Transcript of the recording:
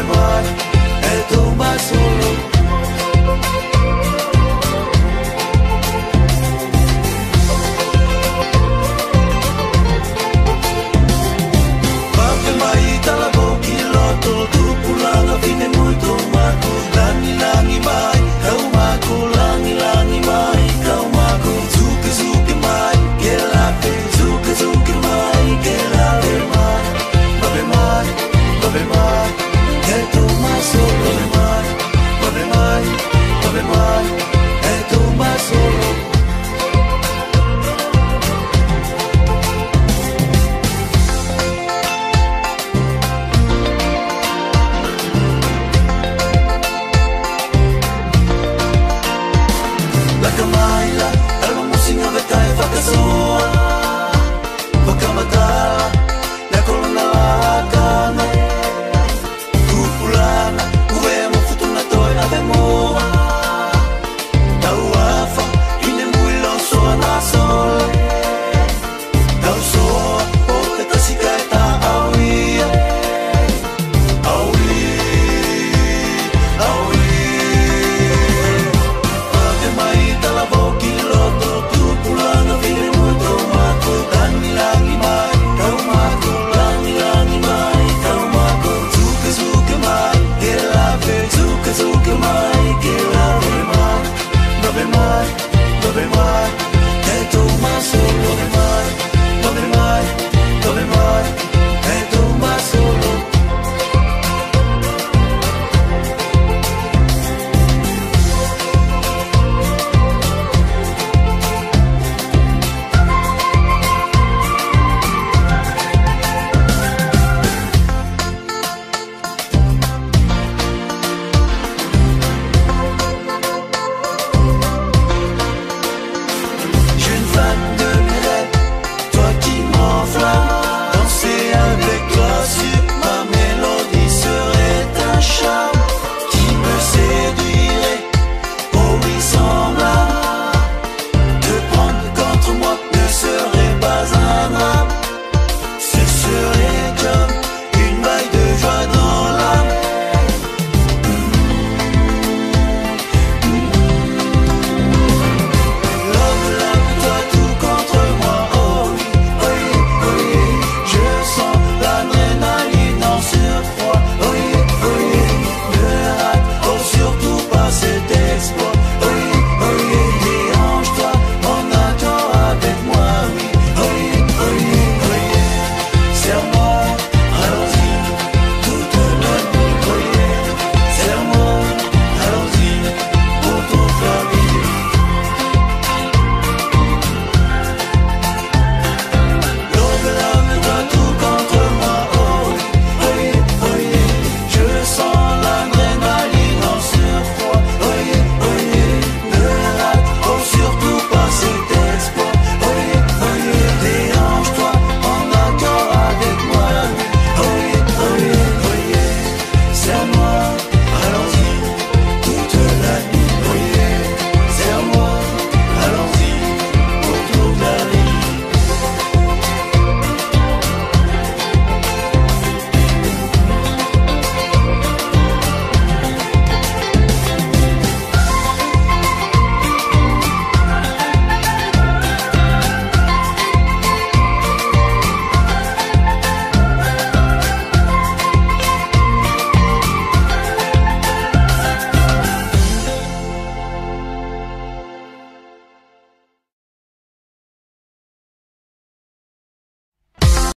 everyone